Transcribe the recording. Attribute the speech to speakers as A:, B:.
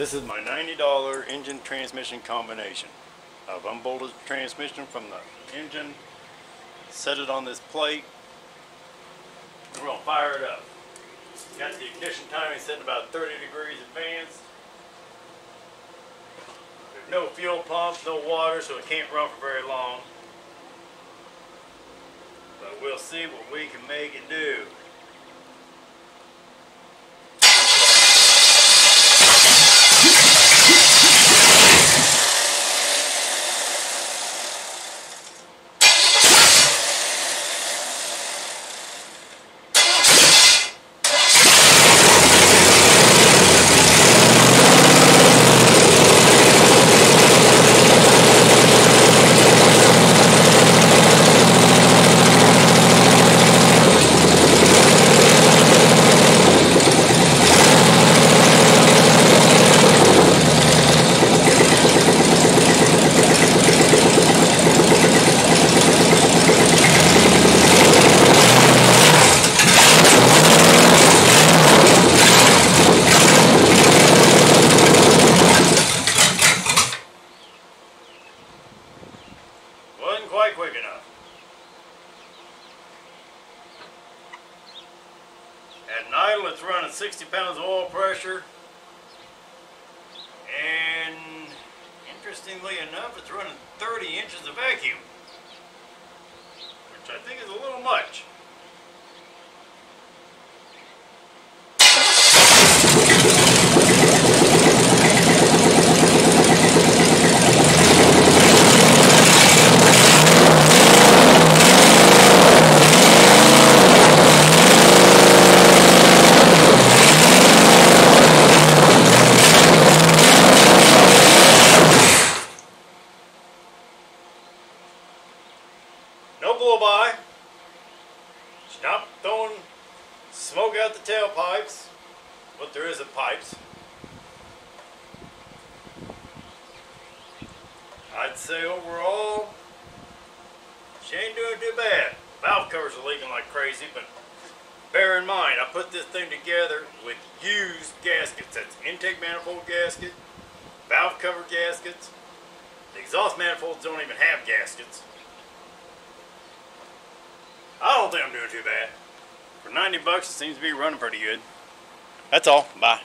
A: This is my $90 engine transmission combination. I've unbolted the transmission from the engine, set it on this plate. And we're gonna fire it up. Got the ignition timing set about 30 degrees advanced. There's no fuel pump, no water, so it can't run for very long. But we'll see what we can make it do. Quick enough. At an idle, it's running 60 pounds of oil pressure. And interestingly enough, it's running 30 inches of vacuum. Which I think is a little much. No blow by. Stop throwing smoke out the tailpipes. What there is of pipes. I'd say overall, she ain't doing too bad. Valve covers are leaking like crazy, but bear in mind, I put this thing together with used gaskets. That's intake manifold gasket, valve cover gaskets. The exhaust manifolds don't even have gaskets. I don't think I'm doing too bad. For 90 bucks, it seems to be running pretty good. That's all. Bye.